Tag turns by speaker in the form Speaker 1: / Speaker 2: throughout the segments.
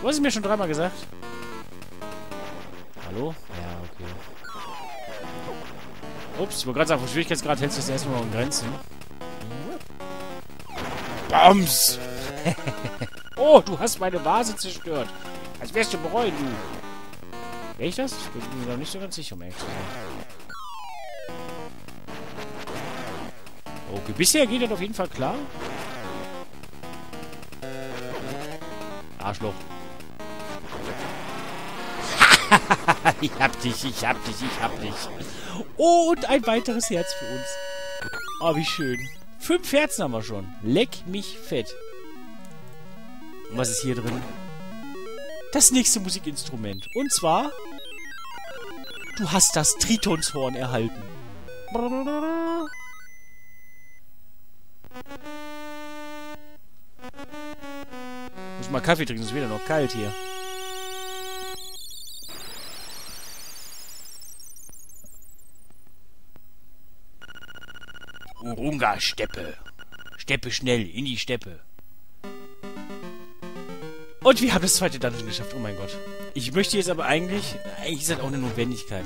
Speaker 1: Du hast es mir schon dreimal gesagt. Hallo? Ja, okay. Ups, ich wollte gerade sagen, vom Schwierigkeitsgrad hältst du das erstmal in Grenzen. Bams! oh, du hast meine Vase zerstört. Als wärst du bereuen, du. Wäre ich das? Ich bin mir noch nicht so ganz sicher, um ehrlich zu sein. Okay, bisher geht das auf jeden Fall klar. Arschloch. ich hab dich, ich hab dich, ich hab dich. Oh, und ein weiteres Herz für uns. Oh, wie schön. Fünf Herzen haben wir schon. Leck mich fett. Und was ist hier drin? Das nächste Musikinstrument. Und zwar... Du hast das Tritonshorn erhalten. Muss mal Kaffee trinken, ist wieder noch kalt hier. Urunga-Steppe. Steppe schnell, in die Steppe. Und wir haben das zweite Dungeon geschafft. Oh mein Gott. Ich möchte jetzt aber eigentlich... Eigentlich ist das auch eine Notwendigkeit.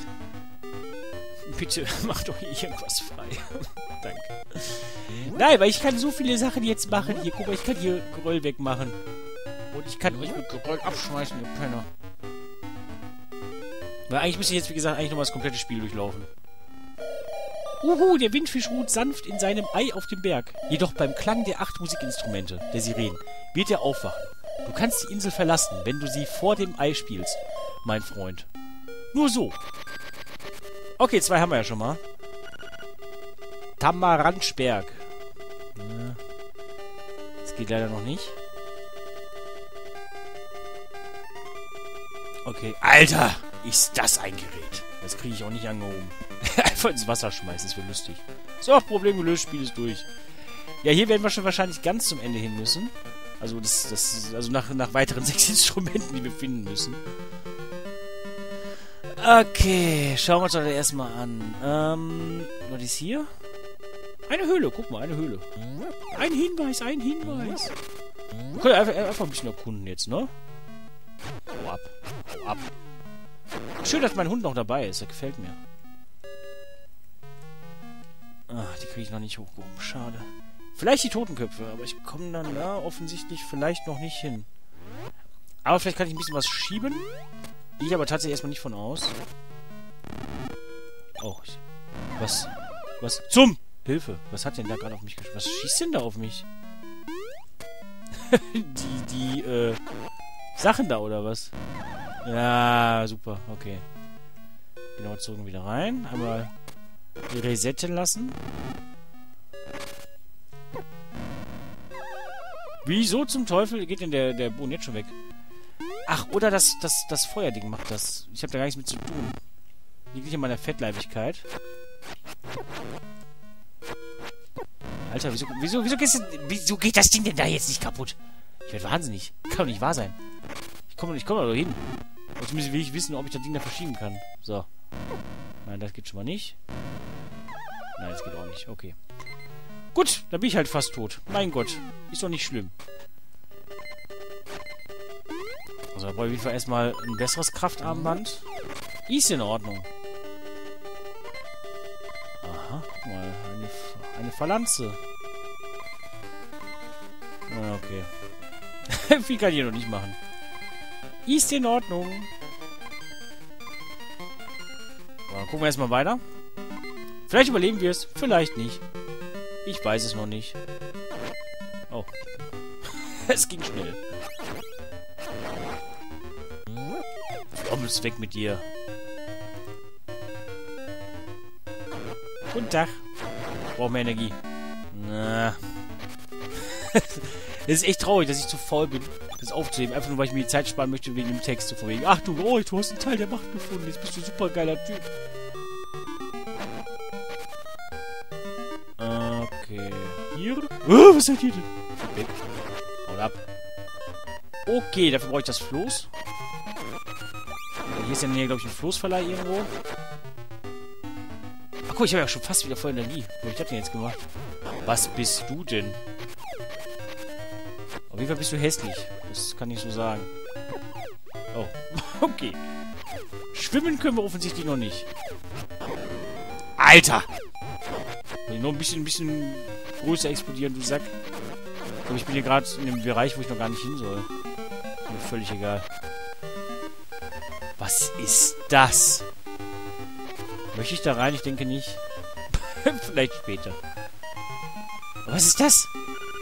Speaker 1: Bitte macht doch irgendwas frei. Danke. Nein, weil ich kann so viele Sachen jetzt machen. Hier, guck mal, ich kann hier Geröll wegmachen. Und ich kann euch mit Geröll abschmeißen, ihr Penner. Weil eigentlich müsste ich jetzt, wie gesagt, eigentlich nochmal das komplette Spiel durchlaufen. Uhu, der Windfisch ruht sanft in seinem Ei auf dem Berg. Jedoch beim Klang der acht Musikinstrumente, der Sirenen, wird er aufwachen. Du kannst die Insel verlassen, wenn du sie vor dem Ei spielst, mein Freund. Nur so. Okay, zwei haben wir ja schon mal. Tamaranschberg. Das geht leider noch nicht. Okay. Alter, ist das ein Gerät. Das kriege ich auch nicht angehoben. Einfach ins Wasser schmeißen, das wäre lustig. So, Problem gelöst, Spiel ist durch. Ja, hier werden wir schon wahrscheinlich ganz zum Ende hin müssen. Also, das, das, also nach, nach weiteren sechs Instrumenten, die wir finden müssen. Okay, schauen wir uns das erstmal an. Ähm, was ist hier? Eine Höhle, guck mal, eine Höhle. Ein Hinweis, ein Hinweis. Wir können einfach, einfach ein bisschen erkunden jetzt, ne? Hau ab, hau ab. Schön, dass mein Hund noch dabei ist, der gefällt mir. Ach, die kriege ich noch nicht hochgehoben, schade. Vielleicht die Totenköpfe, aber ich komme dann da offensichtlich vielleicht noch nicht hin. Aber vielleicht kann ich ein bisschen was schieben. Gehe ich aber tatsächlich erstmal nicht von aus. Oh, ich, was? Was? Zum! Hilfe! Was hat denn da gerade auf mich geschossen? Was schießt denn da auf mich? die, die, äh, Sachen da, oder was? Ja, super, okay. Genau, zogen wieder rein. Einmal resetten lassen. Wieso zum Teufel geht denn der, der Boden jetzt schon weg? Ach, oder das, das, das Feuerding macht das. Ich habe da gar nichts mit zu tun. Liegt nicht an meiner Fettleibigkeit. Alter, wieso, wieso, wieso, wieso geht das Ding denn da jetzt nicht kaputt? Ich werde wahnsinnig. Kann doch nicht wahr sein. Ich komme ich komm da doch hin. Jetzt will ich wissen, ob ich das Ding da verschieben kann. So. Nein, das geht schon mal nicht. Nein, das geht auch nicht. Okay. Gut, dann bin ich halt fast tot. Mein Gott. Ist doch nicht schlimm. Also, da brauche ich erstmal ein besseres Kraftarmband. Ist in Ordnung. Aha, guck mal. Eine, eine Phalanze. Ah, okay. Viel kann ich hier noch nicht machen. Ist in Ordnung. Dann gucken wir erstmal weiter. Vielleicht überleben wir es, vielleicht nicht. Ich weiß es noch nicht. Oh. es ging schnell. Komm, weg mit dir. Guten Tag. Ich brauche mehr Energie. Na. Es ist echt traurig, dass ich zu faul bin, das aufzuheben. Einfach nur, weil ich mir die Zeit sparen möchte wegen dem Text. So von wegen, ach du, oh, du hast einen Teil der Macht gefunden. Jetzt bist du ein super geiler Typ. Okay. Hier? Oh, was seid ihr denn? Weg. Haut ab. Okay, dafür brauche ich das Floß. Hier ist ja in der glaube ich, ein Floßverleih irgendwo. Ach guck, ich habe ja schon fast wieder voll Energie. Wie hab ich das denn jetzt gemacht? Was bist du denn? Auf jeden Fall bist du hässlich. Das kann ich so sagen. Oh, okay. Schwimmen können wir offensichtlich noch nicht. Alter! Will ich noch ein bisschen, ein bisschen größer explodieren, du Sack. Aber ich bin hier gerade in einem Bereich, wo ich noch gar nicht hin soll. Mir völlig egal. Was ist das? Möchte ich da rein? Ich denke nicht. Vielleicht später. Was ist das?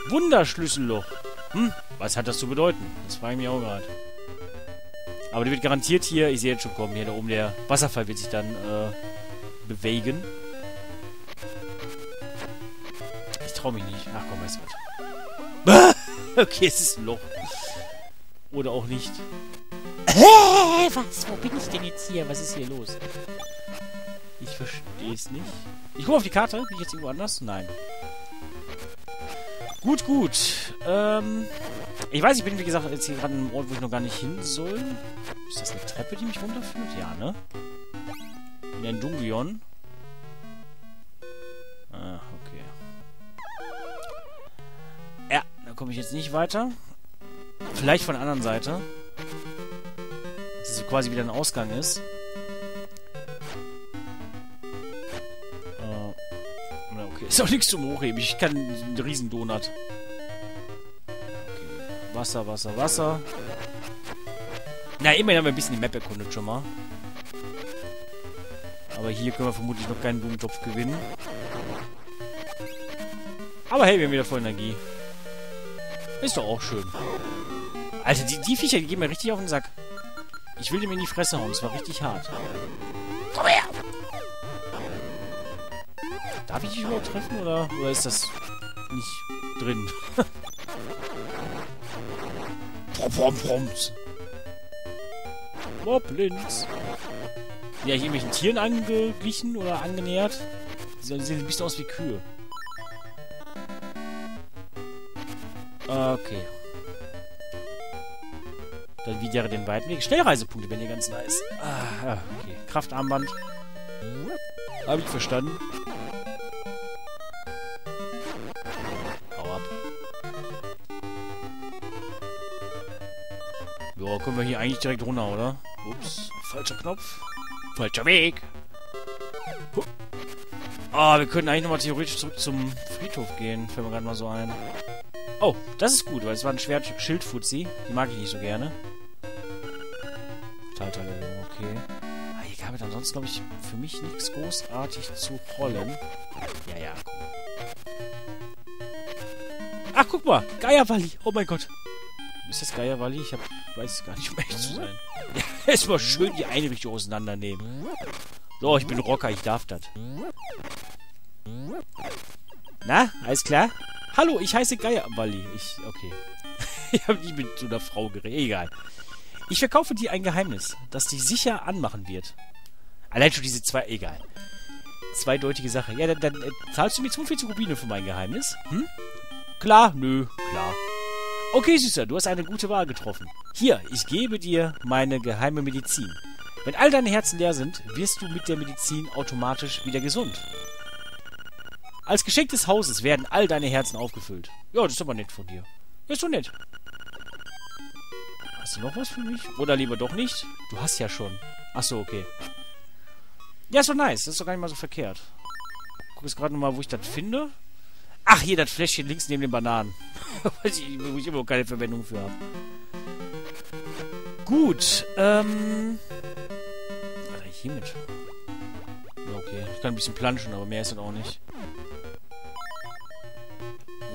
Speaker 1: Wunderschlüsselloch. Hm, was hat das zu bedeuten? Das frage ich mich auch gerade. Aber die wird garantiert hier, ich sehe jetzt schon kommen, hier da oben der Wasserfall wird sich dann äh, bewegen. Ich traue mich nicht. Ach komm, weißt du was. okay, es ist ein Loch. Oder auch nicht. was? Wo bin ich denn jetzt hier? Was ist hier los? Ich verstehe es nicht. Ich gucke auf die Karte. Bin ich jetzt irgendwo anders? Nein. Gut, gut. Ähm, ich weiß, ich bin, wie gesagt, jetzt hier gerade in einem Ort, wo ich noch gar nicht hin soll. Ist das eine Treppe, die mich runterführt? Ja, ne? In den Dungeon. Ah, okay. Ja, da komme ich jetzt nicht weiter. Vielleicht von der anderen Seite. Dass es quasi wieder ein Ausgang ist. Ist auch nichts zum Hochheben. Ich kann einen riesen Donut. Okay. Wasser, Wasser, Wasser. Na, immerhin haben wir ein bisschen die Map erkundet schon mal. Aber hier können wir vermutlich noch keinen Blumentopf gewinnen. Aber hey, wir haben wieder voll Energie. Ist doch auch schön. Alter, die, die Viecher, die gehen mir richtig auf den Sack. Ich will dem in die Fresse hauen. Das war richtig hart. Komm her! Darf ich dich überhaupt treffen oder, oder ist das nicht drin? prom, prom, proms. Moblins. Ja, hier irgendwelchen Tieren angeglichen oder angenähert. Sie sehen ein bisschen aus wie Kühe. Okay. Dann wieder den weiten Weg. Schnellreisepunkte wenn ihr ganz nice. Ah, okay. Kraftarmband. Habe ich verstanden. Ja, können wir hier eigentlich direkt runter, oder? Ups, falscher Knopf. Falscher Weg. Ah, oh, wir könnten eigentlich nochmal theoretisch zurück zum Friedhof gehen. Fällt mir gerade mal so ein. Oh, das ist gut, weil es war ein Schwert Schildfuzzi. Die mag ich nicht so gerne. Taltalerhöhung, okay. Ah, hier gab es ansonsten, glaube ich, für mich nichts großartig zu rollen. Ja, ja. Ach, guck mal. Geierwalli. Oh mein Gott. Ist das Geierwalli? Ich hab, weiß es gar nicht, um ehrlich zu sein. Erstmal schön die Einrichtung auseinandernehmen. So, ich bin Rocker, ich darf das. Na, alles klar? Hallo, ich heiße Geierwalli. Ich, okay. ich habe nicht mit so einer Frau geredet. Egal. Ich verkaufe dir ein Geheimnis, das dich sicher anmachen wird. Allein schon diese zwei... Egal. Zweideutige Sache. Ja, dann, dann äh, zahlst du mir 42 Rubine für mein Geheimnis? Hm? Klar? Nö, klar. Okay, Süßer, du hast eine gute Wahl getroffen. Hier, ich gebe dir meine geheime Medizin. Wenn all deine Herzen leer sind, wirst du mit der Medizin automatisch wieder gesund. Als Geschenk des Hauses werden all deine Herzen aufgefüllt. Ja, das ist aber nett von dir. Ja, ist doch nett. Hast du noch was für mich? Oder lieber doch nicht? Du hast ja schon. Achso, okay. Ja, ist doch nice. Das ist doch gar nicht mal so verkehrt. Guck jetzt gerade nochmal, wo ich das finde. Ach, hier das Fläschchen links neben den Bananen. Weiß ich, wo ich immer keine Verwendung für habe. Gut, ähm... Was eigentlich hiermit? Ja, okay. Ich kann ein bisschen planschen, aber mehr ist das auch nicht.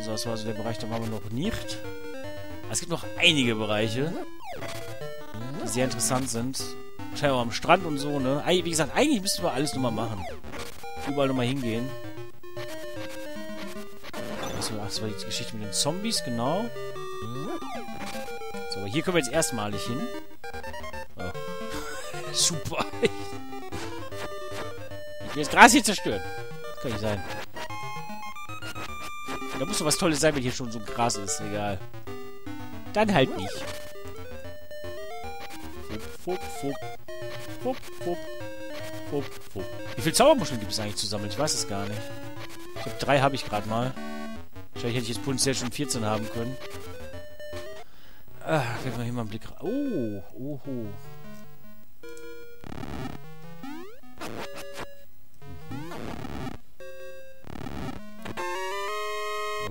Speaker 1: So, das war so der Bereich, da waren wir noch nicht. Es gibt noch einige Bereiche, die sehr interessant sind. Auch am Strand und so, ne? Wie gesagt, eigentlich müssten wir alles nochmal machen. Überall nochmal hingehen. Ach, das war die Geschichte mit den Zombies, genau. So, hier können wir jetzt erstmalig hin. Oh. Super. Ich will das Gras hier zerstören. Das kann nicht sein. Da muss doch was Tolles sein, wenn hier schon so Gras ist. Egal. Dann halt nicht. Fupp, fupp, fupp. Fupp, fupp. Fupp, Wie viele Zaubermuscheln gibt es eigentlich zu sammeln? Ich weiß es gar nicht. Ich glaube, drei habe ich gerade mal. Vielleicht hätte ich jetzt potenziell schon 14 haben können. Ah, werfen wir hier mal einen Blick rein. Oh, oho.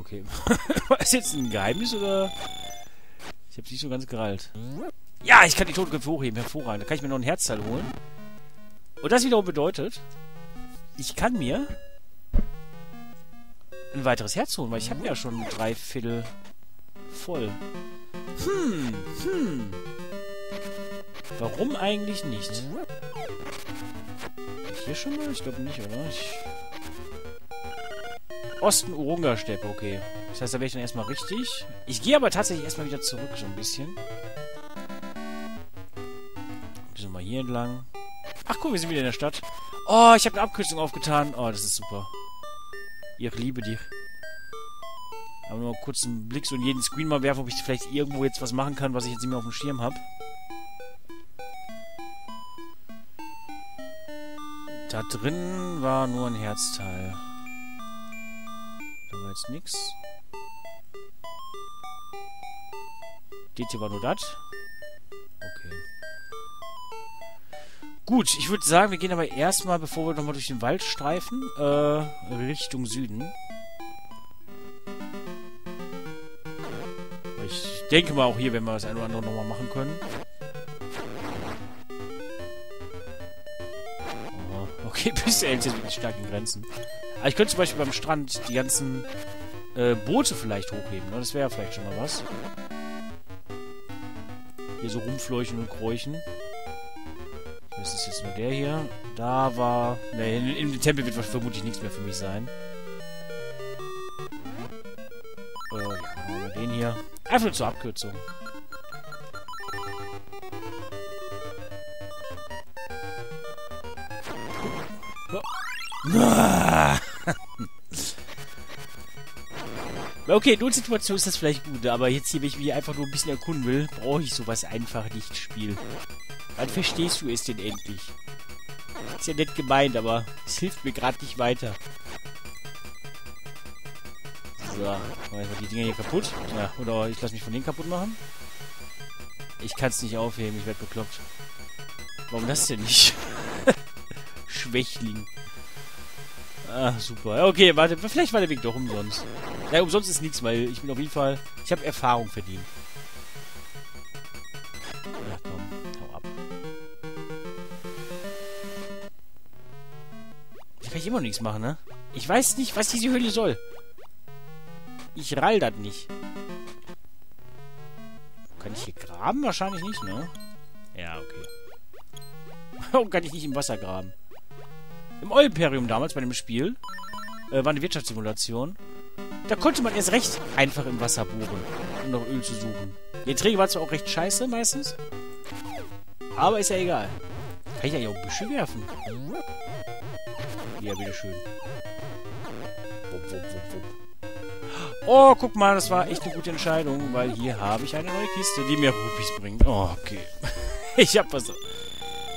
Speaker 1: Okay. War das jetzt ein Geheimnis oder? Ich hab's nicht so ganz gerallt. Ja, ich kann die Totenköpfe hochheben. Hervorragend. Da kann ich mir noch ein Herzteil holen. Und das wiederum bedeutet, ich kann mir ein weiteres Herz holen, weil ich habe ja schon drei Viertel voll. Hm, hm. Warum eigentlich nicht? Hier schon mal? Ich glaube nicht, oder? Ich Osten Urunga-Steppe, okay. Das heißt, da wäre ich dann erstmal richtig. Ich gehe aber tatsächlich erstmal wieder zurück, so ein bisschen. Wir mal hier entlang. Ach guck, wir sind wieder in der Stadt. Oh, ich habe eine Abkürzung aufgetan. Oh, das ist super. Ich liebe dich. Aber nur kurz einen Blick so in jeden Screen mal werfen, ob ich vielleicht irgendwo jetzt was machen kann, was ich jetzt nicht mehr auf dem Schirm habe. Da drin war nur ein Herzteil. Da war jetzt nix. Das hier war nur das. Gut, ich würde sagen, wir gehen aber erstmal, bevor wir nochmal durch den Wald streifen, äh, Richtung Süden. Ich denke mal auch hier, wenn wir das eine oder andere nochmal machen können. Oh, okay, bisher hält jetzt wirklich stark in Grenzen. Aber ich könnte zum Beispiel beim Strand die ganzen äh, Boote vielleicht hochheben. Ne? Das wäre vielleicht schon mal was. Hier so rumfleuchen und kräuchen. Das ist jetzt nur der hier. Da war... Ne, in, dem Tempel wird vermutlich nichts mehr für mich sein. Äh, ja, den hier. Einfach zur Abkürzung. Okay, in Situation ist das vielleicht gut, aber jetzt hier, wenn ich mich einfach nur ein bisschen erkunden will, brauche ich sowas einfach nicht, Spiel. Wann verstehst du es denn endlich? Ist ja nett gemeint, aber es hilft mir gerade nicht weiter. So, machen wir einfach die Dinger hier kaputt. Ja, oder ich lasse mich von denen kaputt machen. Ich kann es nicht aufheben, ich werde bekloppt. Warum das denn nicht? Schwächling. Ah, super. Okay, warte, vielleicht war der Weg doch umsonst. Ja, umsonst ist nichts, weil ich bin auf jeden Fall... Ich habe Erfahrung verdient. Ich immer noch nichts machen, ne? Ich weiß nicht, was diese Höhle soll. Ich rall das nicht. Kann ich hier graben? Wahrscheinlich nicht, ne? Ja, okay. Warum kann ich nicht im Wasser graben? Im Eurimperium damals bei dem Spiel äh, war eine Wirtschaftssimulation. Da konnte man erst recht einfach im Wasser bohren, um nach Öl zu suchen. Die Erträge waren zwar auch recht scheiße meistens, aber ist ja egal. Kann ich ja auch Büsche werfen? Ja, bitteschön. Wupp, wupp, wupp, wupp. Oh, guck mal, das war echt eine gute Entscheidung, weil hier habe ich eine neue Kiste, die mir Rupies bringt. Oh, okay. ich habe was,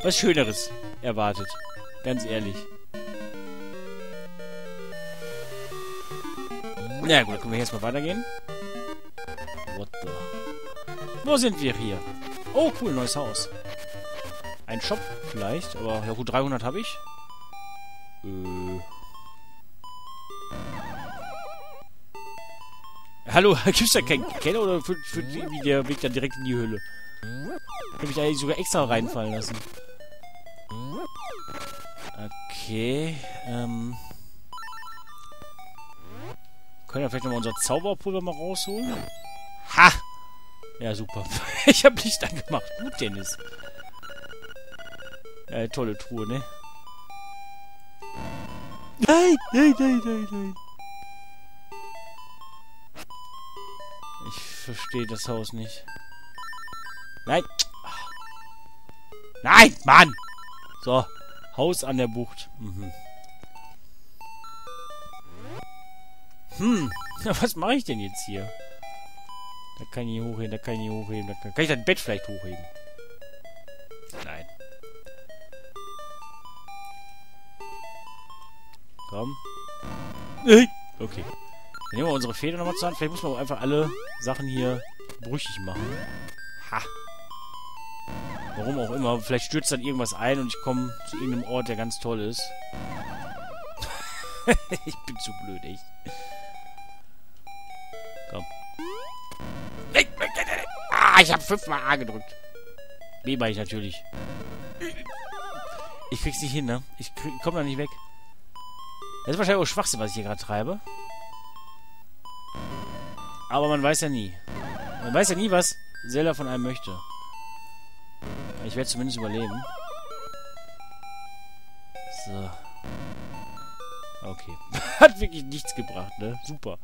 Speaker 1: was Schöneres erwartet. Ganz ehrlich. Na ja, gut, dann können wir jetzt mal weitergehen. What the... Wo sind wir hier? Oh, cool, neues Haus. Ein Shop vielleicht, aber ja gut, 300 habe ich. Äh... Hallo, gibt's da keinen Keller oder führt, führt irgendwie der Weg dann direkt in die Höhle? Hätte ich eigentlich sogar extra reinfallen lassen. Okay, ähm... Können wir vielleicht nochmal unser Zauberpulver mal rausholen? Ha! Ja, super. ich habe Licht angemacht. Gut, Dennis. Ja, tolle Truhe, ne? Nein, nein, nein, nein, nein. Ich verstehe das Haus nicht. Nein. Nein, Mann! So, Haus an der Bucht. Mhm. Hm, was mache ich denn jetzt hier? Da kann ich hochheben, da kann ich hochheben, da kann, kann ich das Bett vielleicht hochheben? Nein. Komm. Okay. Dann nehmen wir unsere Feder nochmal zur Hand. Vielleicht muss man auch einfach alle Sachen hier brüchig machen. Ha. Warum auch immer. Vielleicht stürzt dann irgendwas ein und ich komme zu irgendeinem Ort, der ganz toll ist. ich bin zu blöd, echt. Komm. Ah, ich habe fünfmal A gedrückt. B war ich natürlich. Ich krieg's nicht hin, ne? Ich krieg, komm da nicht weg. Das ist wahrscheinlich auch Schwachsinn, was ich hier gerade treibe. Aber man weiß ja nie. Man weiß ja nie, was Zelda von einem möchte. Ich werde zumindest überleben. So. Okay. Hat wirklich nichts gebracht, ne? Super.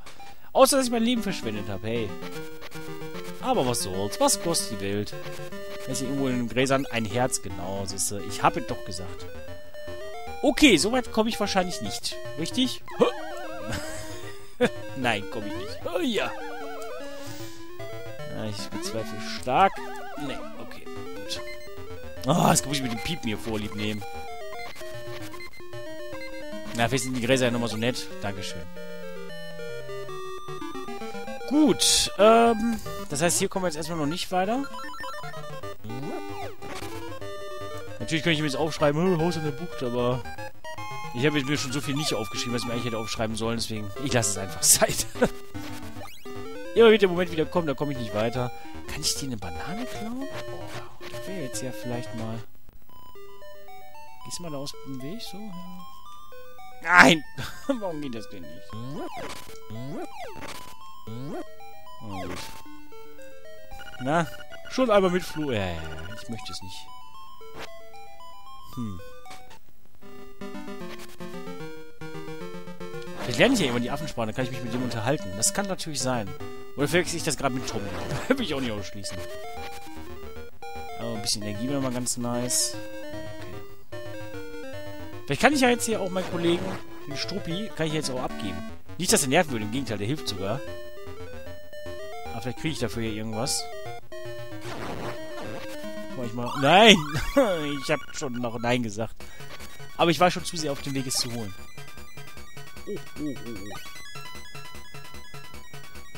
Speaker 1: Außer, dass ich mein Leben verschwendet habe. Hey. Aber was soll's? Was kostet die Welt? Da ist irgendwo in den Gräsern ein Herz. Genau, siehste. Ich habe es doch gesagt. Okay, soweit komme ich wahrscheinlich nicht. Richtig? Nein, komme ich nicht. Oh ja. Ich bezweifle stark. Nee, okay. Gut. Oh, jetzt muss ich mit dem Piepen hier vorlieb nehmen. Na, vielleicht sind die Gräser ja nochmal so nett. Dankeschön. Gut, ähm, das heißt, hier kommen wir jetzt erstmal noch nicht weiter. Natürlich könnte ich mir jetzt aufschreiben, Haus an der Bucht, aber ich habe mir schon so viel nicht aufgeschrieben, was ich mir eigentlich hätte aufschreiben sollen, deswegen ich lasse es einfach Zeit. Immer wird der Moment wieder kommen, da komme ich nicht weiter. Kann ich dir eine Banane klauen? Oh, das wäre jetzt ja vielleicht mal... Gehst du mal da aus dem Weg? So. Nein! Warum geht das denn nicht? Oh, gut. Na, schon einmal mit Flo. Ja, ja, ja, ich möchte es nicht. Hm. Vielleicht lerne ich ja immer die Affensprache, dann kann ich mich mit dem unterhalten. Das kann natürlich sein. Oder verwechsel ich das gerade mit Tom? will ich auch nicht ausschließen. Aber ein bisschen Energie wäre mal ganz nice. Okay. Vielleicht kann ich ja jetzt hier auch meinen Kollegen, den Struppi, kann ich jetzt auch abgeben. Nicht, dass er nerven würde, im Gegenteil, der hilft sogar. Aber vielleicht kriege ich dafür hier irgendwas. Mach ich mal. Nein! ich habe schon noch Nein gesagt. Aber ich war schon zu sehr auf dem Weg, es zu holen. Oh, oh, oh.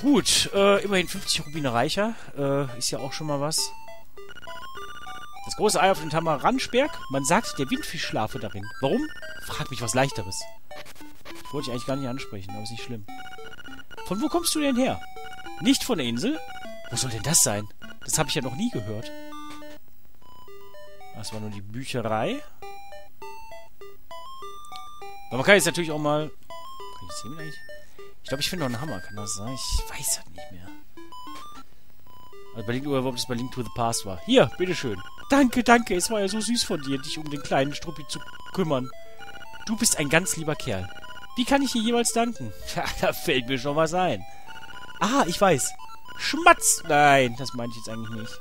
Speaker 1: Gut, äh, immerhin 50 Rubine reicher. Äh, ist ja auch schon mal was. Das große Ei auf den Tamaranschberg. Man sagt, der Windfisch schlafe darin. Warum? Frag mich was Leichteres. Das wollte ich eigentlich gar nicht ansprechen, aber ist nicht schlimm. Von wo kommst du denn her? Nicht von der Insel? Wo soll denn das sein? Das habe ich ja noch nie gehört. Das war nur die Bücherei. Aber man kann jetzt natürlich auch mal... Kann ich sehen eigentlich? Ich glaube, ich finde noch einen Hammer. Kann das sein? Ich weiß das nicht mehr. Also bei Link, oder ob das bei Link to the Past war. Hier, bitteschön. Danke, danke. Es war ja so süß von dir, dich um den kleinen Struppi zu kümmern. Du bist ein ganz lieber Kerl. Wie kann ich dir jeweils danken? Tja, da fällt mir schon was ein. Ah, ich weiß. Schmatz! Nein, das meinte ich jetzt eigentlich nicht.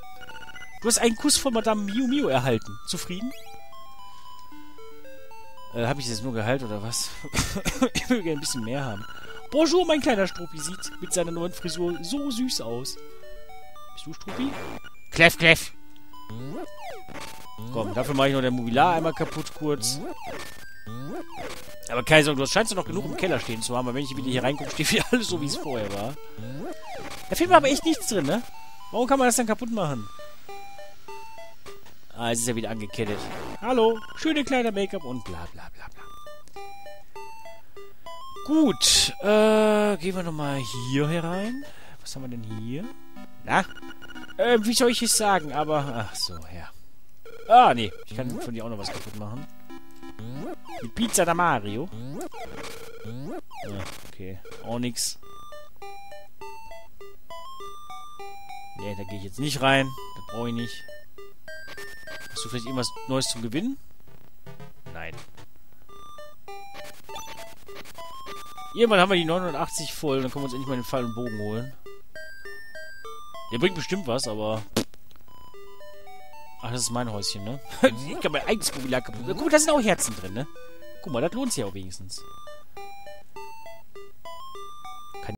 Speaker 1: Du hast einen Kuss von Madame Miu Miu erhalten. Zufrieden? Äh, habe ich das nur geheilt oder was? ich will gerne ein bisschen mehr haben. Bonjour, mein kleiner Struppi sieht mit seiner neuen Frisur so süß aus. Bist du Struppi? Kleff, kleff. Komm, dafür mache ich noch der Mobilar einmal kaputt kurz. Aber Kaiser, du scheinst ja noch genug im Keller stehen zu haben, weil wenn ich wieder hier reingucke, steht wieder alles so, wie es vorher war. Da fehlt mir aber echt nichts drin, ne? Warum kann man das dann kaputt machen? Ah, es ist ja wieder angekettet. Hallo, schöne kleine Make-up und bla bla bla bla. Gut, äh, gehen wir nochmal hier herein. Was haben wir denn hier? Na? Äh, wie soll ich es sagen? Aber, ach so, ja. Ah, nee. Ich kann von dir auch noch was kaputt machen. Die Pizza da Mario. Ja, okay. Auch nix. Nee, da gehe ich jetzt nicht rein. Das brauche ich nicht. Hast du vielleicht irgendwas Neues zum Gewinnen? Nein. Irgendwann haben wir die 980 voll, dann können wir uns endlich mal den Pfeil und Bogen holen. Der bringt bestimmt was, aber... Ach, das ist mein Häuschen, ne? ich kann mein eigenes Mobiliar kaputt... Guck mal, da sind auch Herzen drin, ne? Guck mal, das lohnt sich auch wenigstens.